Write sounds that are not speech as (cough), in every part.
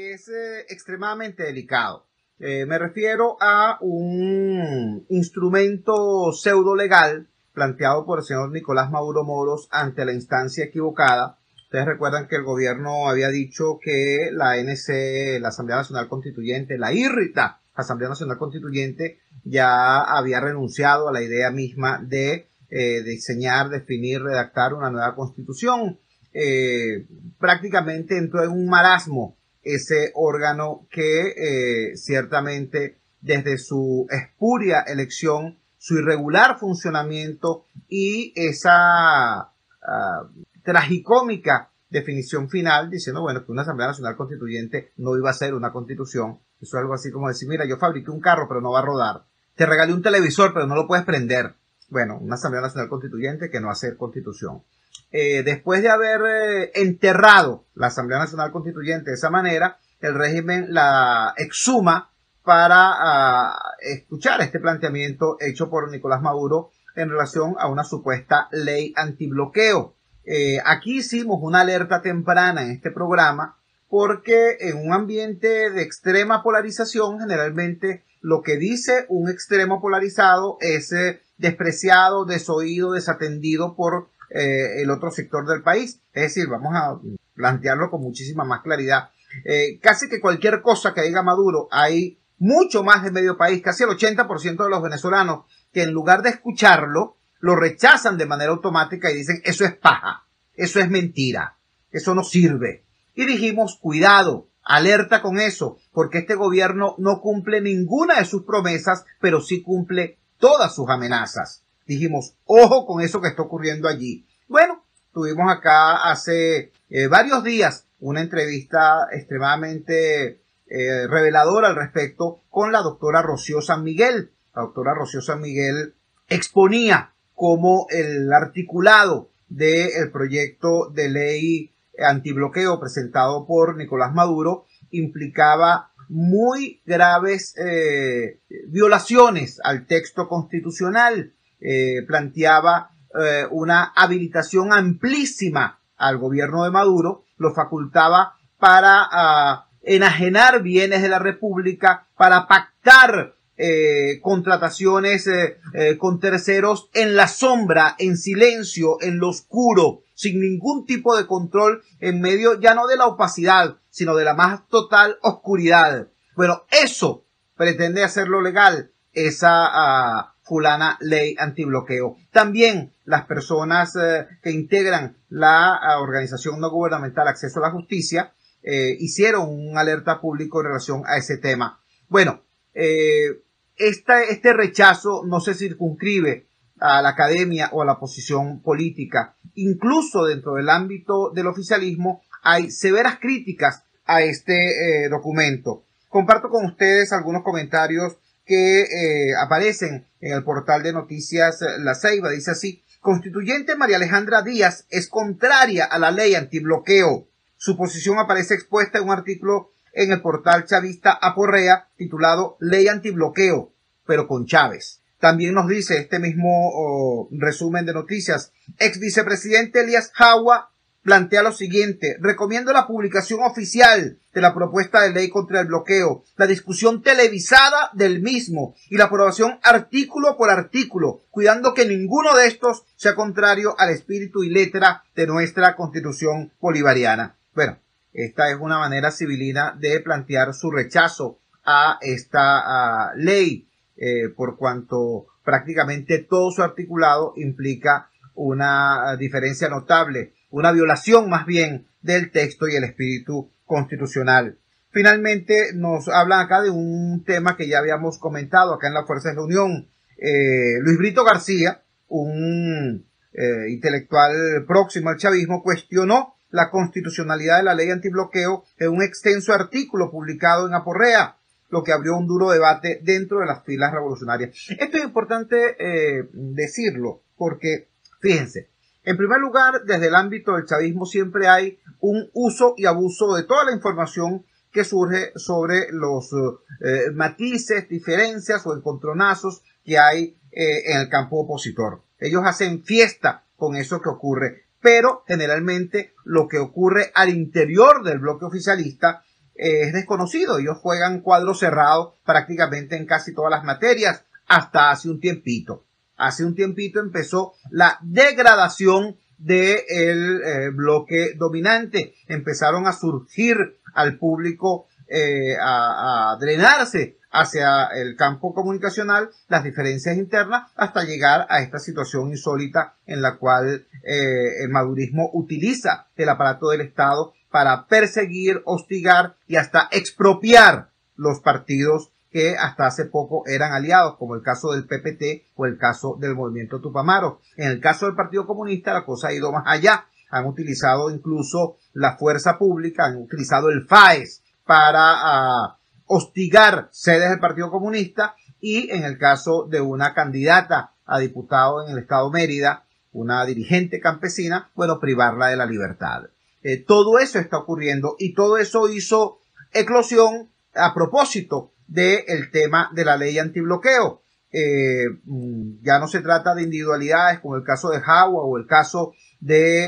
es eh, extremadamente delicado. Eh, me refiero a un instrumento pseudo legal planteado por el señor Nicolás Maduro Moros ante la instancia equivocada. Ustedes recuerdan que el gobierno había dicho que la ANC, la Asamblea Nacional Constituyente, la irrita Asamblea Nacional Constituyente, ya había renunciado a la idea misma de eh, diseñar, definir, redactar una nueva constitución. Prácticamente entró en un marasmo ese órgano que eh, ciertamente desde su espuria elección, su irregular funcionamiento y esa uh, tragicómica definición final diciendo, bueno, que una Asamblea Nacional Constituyente no iba a ser una constitución. Eso es algo así como decir, mira, yo fabriqué un carro, pero no va a rodar. Te regalé un televisor, pero no lo puedes prender. Bueno, una Asamblea Nacional Constituyente que no hace constitución. Eh, después de haber eh, enterrado la Asamblea Nacional Constituyente de esa manera, el régimen la exhuma para uh, escuchar este planteamiento hecho por Nicolás Maduro en relación a una supuesta ley antibloqueo. Eh, aquí hicimos una alerta temprana en este programa porque en un ambiente de extrema polarización generalmente lo que dice un extremo polarizado es despreciado, desoído, desatendido por eh, el otro sector del país. Es decir, vamos a plantearlo con muchísima más claridad. Eh, casi que cualquier cosa que diga Maduro, hay mucho más de medio país, casi el 80% de los venezolanos que en lugar de escucharlo, lo rechazan de manera automática y dicen, eso es paja, eso es mentira, eso no sirve. Y dijimos, cuidado, alerta con eso, porque este gobierno no cumple ninguna de sus promesas, pero sí cumple todas sus amenazas. Dijimos, ojo con eso que está ocurriendo allí. Bueno, tuvimos acá hace eh, varios días una entrevista extremadamente eh, reveladora al respecto con la doctora Rocío San Miguel. La doctora Rocío San Miguel exponía cómo el articulado del proyecto de ley antibloqueo presentado por Nicolás Maduro implicaba muy graves eh, violaciones al texto constitucional, eh, planteaba eh, una habilitación amplísima al gobierno de Maduro, lo facultaba para uh, enajenar bienes de la República, para pactar eh, contrataciones eh, eh, con terceros en la sombra, en silencio, en lo oscuro, sin ningún tipo de control en medio ya no de la opacidad, sino de la más total oscuridad. Bueno, eso pretende hacerlo legal esa uh, fulana ley antibloqueo. También las personas uh, que integran la uh, organización no gubernamental Acceso a la Justicia hicieron un alerta público en relación a ese tema. Bueno, esta, este rechazo no se circunscribe a la academia o a la posición política. Incluso dentro del ámbito del oficialismo hay severas críticas a este eh, documento. Comparto con ustedes algunos comentarios que eh, aparecen en el portal de noticias La Ceiba. Dice así, Constituyente María Alejandra Díaz es contraria a la ley antibloqueo. Su posición aparece expuesta en un artículo en el portal chavista Aporrea titulado Ley Antibloqueo, pero con Chávez. También nos dice este mismo oh, resumen de noticias. Ex vicepresidente Elías Jawa plantea lo siguiente. Recomiendo la publicación oficial de la propuesta de ley contra el bloqueo, la discusión televisada del mismo y la aprobación artículo por artículo, cuidando que ninguno de estos sea contrario al espíritu y letra de nuestra constitución bolivariana. Bueno, esta es una manera civilina de plantear su rechazo a esta ley, eh, por cuanto prácticamente todo su articulado implica una diferencia notable, una violación más bien del texto y el espíritu constitucional. Finalmente nos hablan acá de un tema que ya habíamos comentado acá en la Fuerza de la Unión. Eh, Luis Brito García, un eh, intelectual próximo al chavismo, cuestionó la constitucionalidad de la ley antibloqueo en un extenso artículo publicado en Aporrea, lo que abrió un duro debate dentro de las filas revolucionarias. Esto es importante eh, decirlo, porque, fíjense, en primer lugar, desde el ámbito del chavismo siempre hay un uso y abuso de toda la información que surge sobre los eh, matices, diferencias o encontronazos que hay eh, en el campo opositor. Ellos hacen fiesta con eso que ocurre pero generalmente lo que ocurre al interior del bloque oficialista eh, es desconocido. Ellos juegan cuadro cerrado prácticamente en casi todas las materias hasta hace un tiempito. Hace un tiempito empezó la degradación del eh, bloque dominante. Empezaron a surgir al público, eh, a, drenarse hacia el campo comunicacional las diferencias internas hasta llegar a esta situación insólita en la cual eh, el madurismo utiliza el aparato del Estado para perseguir, hostigar y hasta expropiar los partidos que hasta hace poco eran aliados, como el caso del PPT o el caso del movimiento Tupamaro. En el caso del Partido Comunista la cosa ha ido más allá. Han utilizado incluso la fuerza pública, han utilizado el FAES para ah, hostigar sedes del Partido Comunista y en el caso de una candidata a diputado en el Estado Mérida, una dirigente campesina, bueno, privarla de la libertad. Eh, todo eso está ocurriendo y todo eso hizo eclosión a propósito del tema de la ley antibloqueo. Eh, mm, ya no se trata de individualidades como el caso de Jagua o el caso de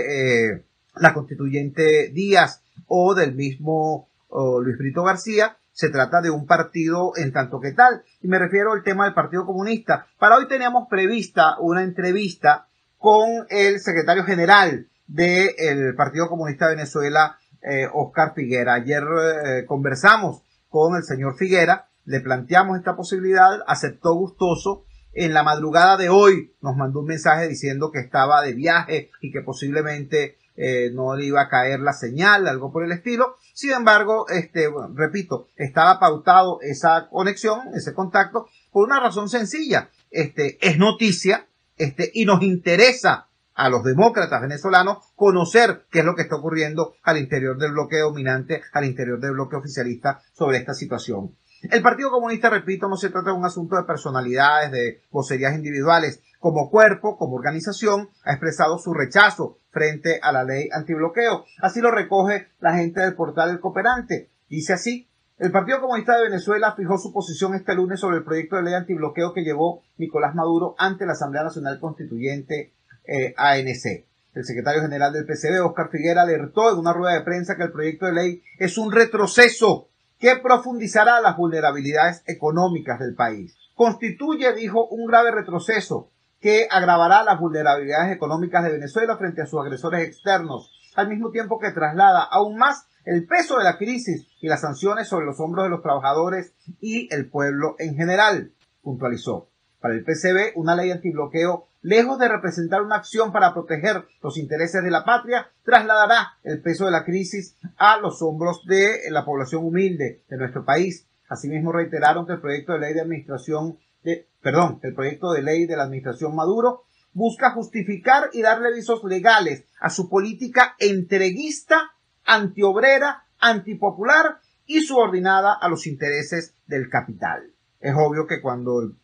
eh, la constituyente Díaz o del mismo Luis Brito García, se trata de un partido en tanto que tal. Y me refiero al tema del Partido Comunista. Para hoy teníamos prevista una entrevista con el secretario general del Partido Comunista de Venezuela, eh, Oscar Figuera. Ayer eh, conversamos con el señor Figuera, le planteamos esta posibilidad, aceptó gustoso. En la madrugada de hoy nos mandó un mensaje diciendo que estaba de viaje y que posiblemente eh, no le iba a caer la señal, algo por el estilo. Sin embargo, este, repito, estaba pautado esa conexión, ese contacto, por una razón sencilla. Este, es noticia, este, y nos interesa a los demócratas venezolanos conocer qué es lo que está ocurriendo al interior del bloque dominante, al interior del bloque oficialista sobre esta situación. El Partido Comunista, repito, no se trata de un asunto de personalidades, de vocerías individuales. Como cuerpo, como organización, ha expresado su rechazo frente a la ley antibloqueo. Así lo recoge la gente del portal El Cooperante. Dice así, el Partido Comunista de Venezuela fijó su posición este lunes sobre el proyecto de ley antibloqueo que llevó Nicolás Maduro ante la Asamblea Nacional Constituyente eh, ANC. El secretario general del PCB, Oscar Figuera, alertó en una rueda de prensa que el proyecto de ley es un retroceso que profundizará las vulnerabilidades económicas del país. Constituye, dijo, un grave retroceso que agravará las vulnerabilidades económicas de Venezuela frente a sus agresores externos, al mismo tiempo que traslada aún más el peso de la crisis y las sanciones sobre los hombros de los trabajadores y el pueblo en general, puntualizó. Para el PCB, una ley antibloqueo lejos de representar una acción para proteger los intereses de la patria, trasladará el peso de la crisis a los hombros de la población humilde de nuestro país. Asimismo, reiteraron que el proyecto de ley de administración de, perdón, el proyecto de ley de la administración Maduro busca justificar y darle visos legales a su política entreguista, antiobrera, antipopular y subordinada a los intereses del capital. Es obvio que cuando el,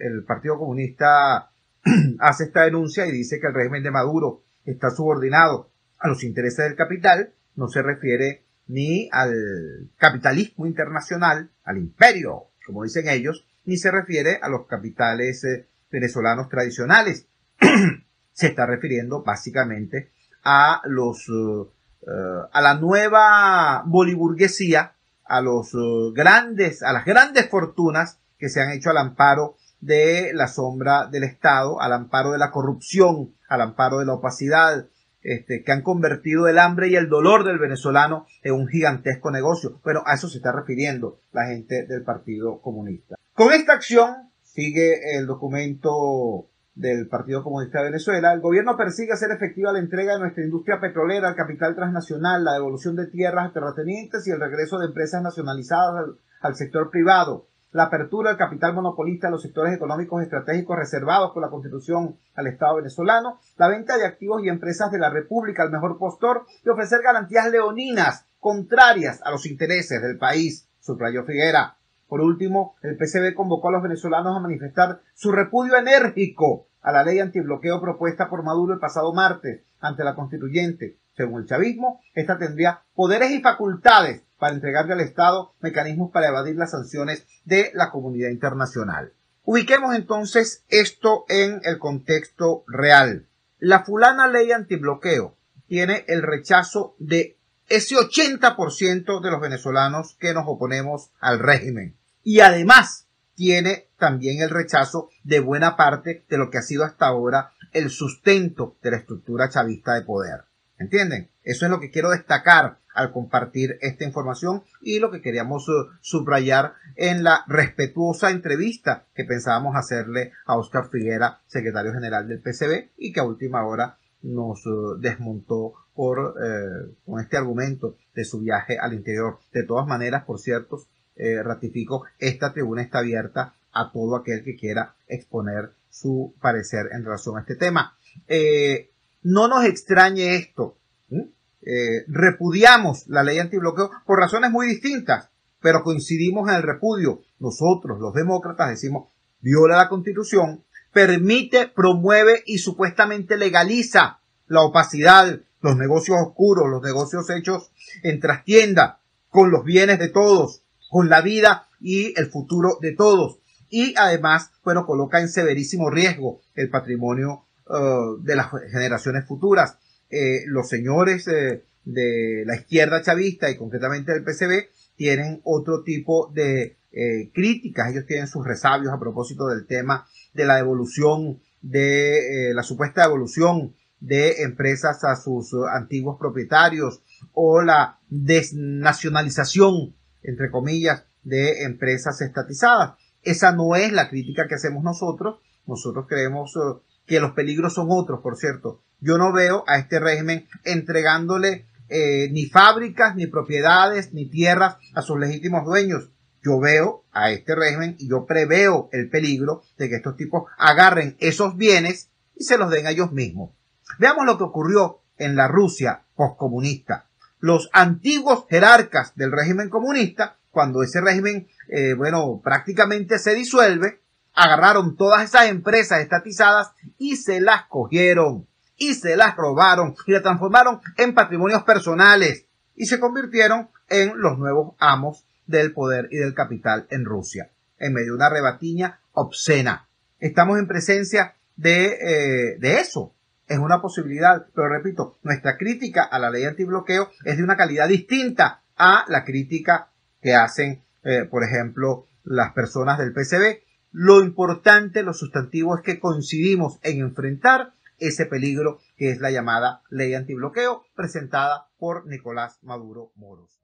el Partido Comunista (clears throat) hace esta denuncia y dice que el régimen de Maduro está subordinado a los intereses del capital, no se refiere ni al capitalismo internacional, al imperio, como dicen ellos, ni se refiere a los capitales eh, venezolanos tradicionales. (clears throat) se está refiriendo básicamente a los uh, uh, a la nueva boliburguesía, a los grandes, a las grandes fortunas que se han hecho al amparo de la sombra del Estado, al amparo de la corrupción, al amparo de la opacidad, este, que han convertido el hambre y el dolor del venezolano en un gigantesco negocio. Bueno, a eso se está refiriendo la gente del Partido Comunista. Con esta acción, sigue el documento del Partido Comunista de Venezuela, el gobierno persigue hacer efectiva la entrega de nuestra industria petrolera al capital transnacional, la devolución de tierras a terratenientes y el regreso de empresas nacionalizadas al sector privado la apertura del capital monopolista de los sectores económicos estratégicos reservados por la Constitución al Estado venezolano, la venta de activos y empresas de la República al mejor postor y ofrecer garantías leoninas contrarias a los intereses del país, subrayó Figuera. Por último, el PCB convocó a los venezolanos a manifestar su repudio enérgico a la ley antibloqueo propuesta por Maduro el pasado martes ante la constituyente. Según el chavismo, esta tendría poderes y facultades para entregarle al Estado mecanismos para evadir las sanciones de la comunidad internacional. Ubiquemos entonces esto en el contexto real. La fulana ley antibloqueo tiene el rechazo de ese 80% de los venezolanos que nos oponemos al régimen. Y además tiene también el rechazo de buena parte de lo que ha sido hasta ahora el sustento de la estructura chavista de poder. ¿Entienden? Eso es lo que quiero destacar al compartir esta información y lo que queríamos uh, subrayar en la respetuosa entrevista que pensábamos hacerle a Oscar Figuera, secretario general del PCB, y que a última hora nos uh, desmontó por eh, con este argumento de su viaje al interior. De todas maneras, por cierto, eh, ratifico, esta tribuna está abierta a todo aquel que quiera exponer su parecer en relación a este tema. Eh, no nos extrañe esto. Eh, repudiamos la ley antibloqueo por razones muy distintas, pero coincidimos en el repudio. Nosotros, los demócratas, decimos, viola la constitución, permite, promueve y supuestamente legaliza la opacidad, los negocios oscuros, los negocios hechos en trastienda, con los bienes de todos, con la vida y el futuro de todos. Y además, bueno, coloca en severísimo riesgo el patrimonio uh, de las generaciones futuras. Eh, los señores eh, de la izquierda chavista y concretamente del PCB tienen otro tipo de eh, críticas. Ellos tienen sus resabios a propósito del tema de la devolución de la supuesta devolución de empresas a sus antiguos propietarios o la desnacionalización, entre comillas, de empresas estatizadas. Esa no es la crítica que hacemos nosotros. Nosotros creemos que los peligros son otros, por cierto. Yo no veo a este régimen entregándole eh, ni fábricas, ni propiedades, ni tierras a sus legítimos dueños. Yo veo a este régimen y yo preveo el peligro de que estos tipos agarren esos bienes y se los den a ellos mismos. Veamos lo que ocurrió en la Rusia postcomunista. Los antiguos jerarcas del régimen comunista, cuando ese régimen, eh, bueno, prácticamente se disuelve, agarraron todas esas empresas estatizadas y se las cogieron y se las robaron y las transformaron en patrimonios personales y se convirtieron en los nuevos amos del poder y del capital en Rusia, en medio de una rebatiña obscena. Estamos en presencia de, eh, de eso. Es una posibilidad, pero repito, nuestra crítica a la ley antibloqueo es de una calidad distinta a la crítica que hacen, eh, por ejemplo, las personas del PCB lo importante, lo sustantivo es que coincidimos en enfrentar ese peligro que es la llamada ley antibloqueo presentada por Nicolás Maduro Moros.